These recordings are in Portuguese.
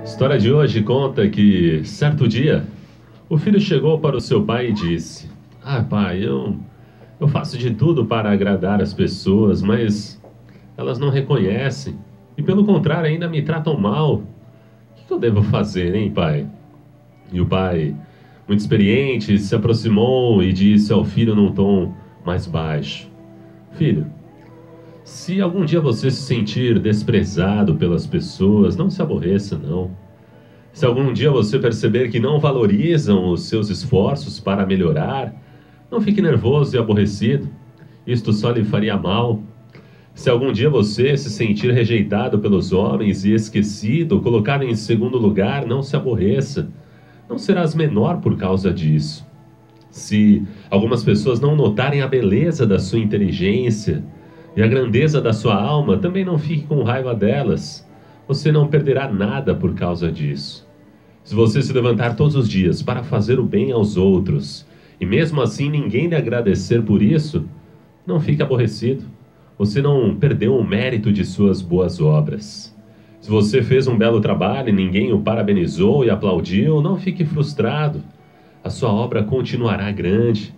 A história de hoje conta que, certo dia, o filho chegou para o seu pai e disse: Ah, pai, eu, eu faço de tudo para agradar as pessoas, mas elas não reconhecem e, pelo contrário, ainda me tratam mal. O que eu devo fazer, hein, pai? E o pai, muito experiente, se aproximou e disse ao filho num tom mais baixo: Filho, se algum dia você se sentir desprezado pelas pessoas, não se aborreça, não. Se algum dia você perceber que não valorizam os seus esforços para melhorar, não fique nervoso e aborrecido. Isto só lhe faria mal. Se algum dia você se sentir rejeitado pelos homens e esquecido, colocado em segundo lugar, não se aborreça. Não serás menor por causa disso. Se algumas pessoas não notarem a beleza da sua inteligência, e a grandeza da sua alma, também não fique com raiva delas. Você não perderá nada por causa disso. Se você se levantar todos os dias para fazer o bem aos outros, e mesmo assim ninguém lhe agradecer por isso, não fique aborrecido. Você não perdeu o mérito de suas boas obras. Se você fez um belo trabalho e ninguém o parabenizou e aplaudiu, não fique frustrado. A sua obra continuará grande.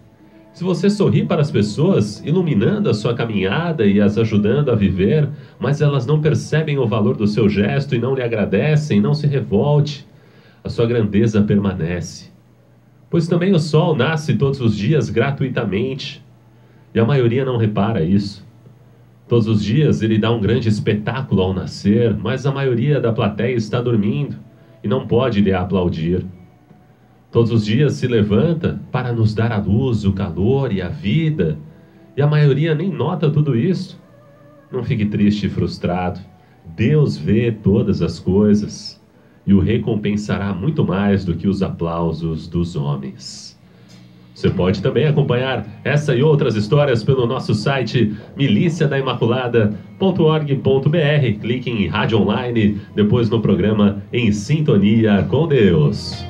Se você sorri para as pessoas, iluminando a sua caminhada e as ajudando a viver, mas elas não percebem o valor do seu gesto e não lhe agradecem, não se revolte. A sua grandeza permanece. Pois também o sol nasce todos os dias gratuitamente, e a maioria não repara isso. Todos os dias ele dá um grande espetáculo ao nascer, mas a maioria da plateia está dormindo e não pode lhe aplaudir. Todos os dias se levanta para nos dar a luz, o calor e a vida, e a maioria nem nota tudo isso. Não fique triste e frustrado. Deus vê todas as coisas e o recompensará muito mais do que os aplausos dos homens. Você pode também acompanhar essa e outras histórias pelo nosso site miliciadaimaculada.org.br. Clique em Rádio Online, depois no programa Em Sintonia com Deus.